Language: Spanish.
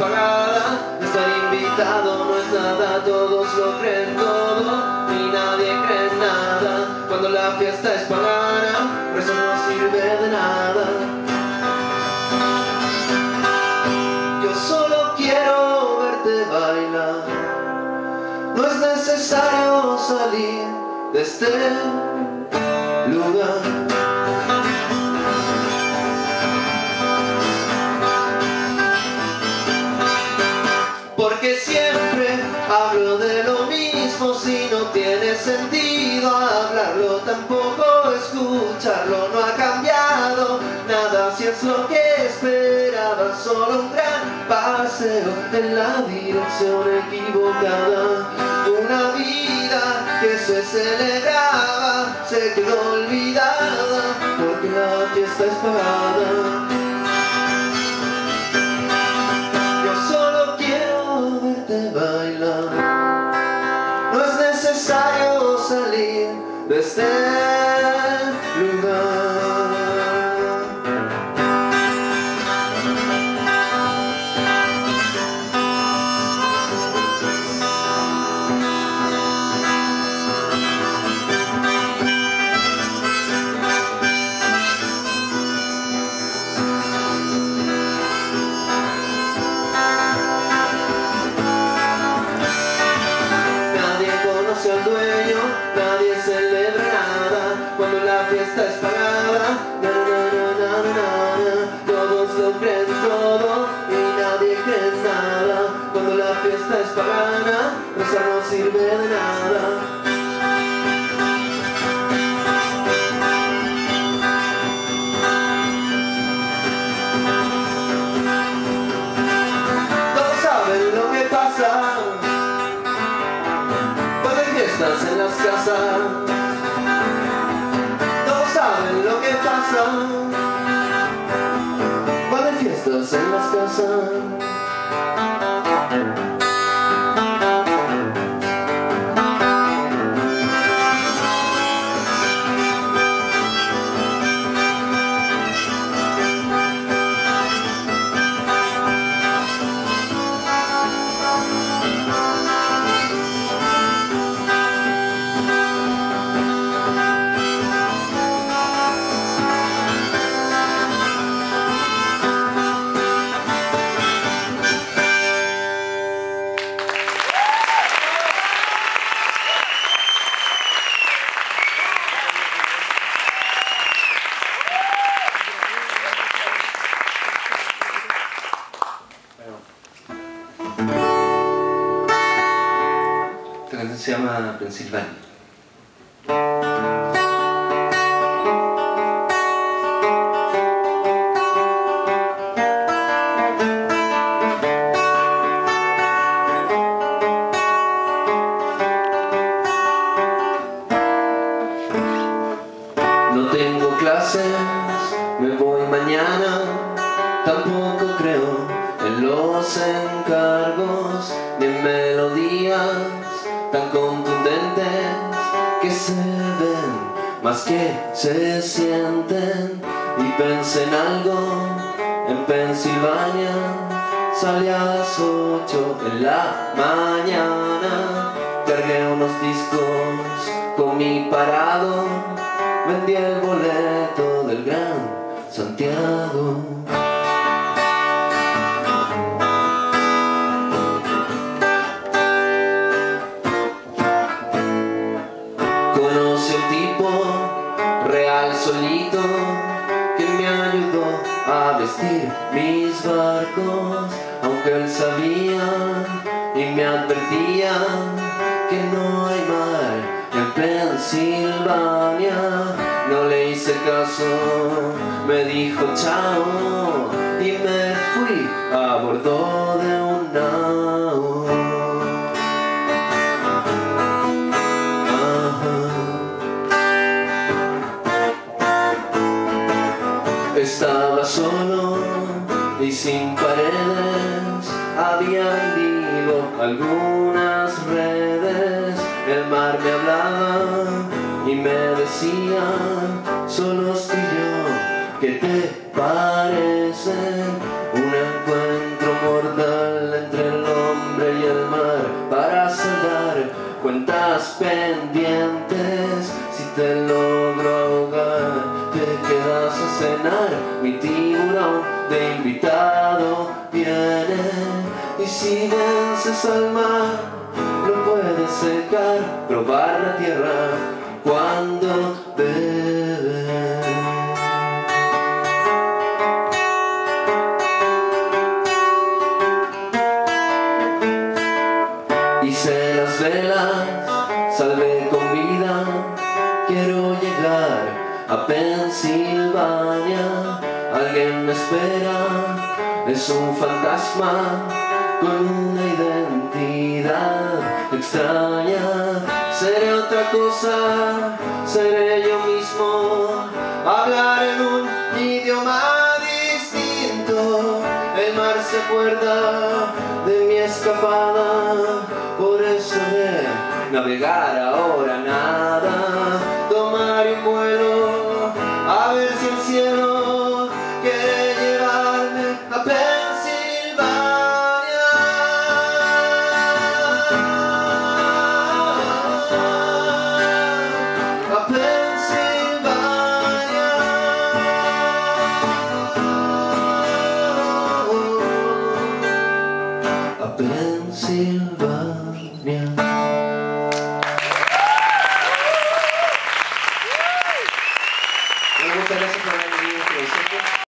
pagada, estar invitado no es nada, todos lo creen todo y nadie cree nada. Cuando la fiesta es pagana, eso no sirve de nada. Yo solo quiero verte bailar, no es necesario salir de este lugar. Porque siempre hablo de lo mismo si no tiene sentido hablarlo, tampoco escucharlo, no ha cambiado nada si es lo que esperaba, solo un gran paseo en la dirección equivocada, una vida que se celebraba se quedó olvidada porque la fiesta es pagada. Nadie celebra nada cuando la fiesta es pagada. Na, na, na. Todos lo creen todo y nadie cree nada cuando la fiesta es pagana. Rezar no sirve de nada. Fiestas en las casas. Se llama Pensilvania. No tengo clases, me voy mañana. Tampoco creo en los encargos de melodías tan contundentes que se ven más que se sienten. Y pensé en algo en Pensilvania. Salí a las 8 en la mañana. Cargué unos discos, comí parado. Vendí el boleto del Gran Santiago. Mis barcos, aunque él sabía y me advertía que no hay mar en Pensilvania. No le hice caso, me dijo chao y me fui a bordo y sin paredes. Había ido algunas redes. El mar me hablaba y me decía solo estoy yo. Que te parece un encuentro mortal entre el hombre y el mar para saldar cuentas pendientes. Si te lo a cenar Mi tiburón de invitado viene. Y si vences al mar Lo puedes secar Probar la tierra cuando bebes a Pensilvania Alguien me espera, es un fantasma Con una identidad extraña. Seré otra cosa, seré yo mismo. Hablar en un idioma distinto. El mar se acuerda de mi escapada. Por eso de navegar ahora nada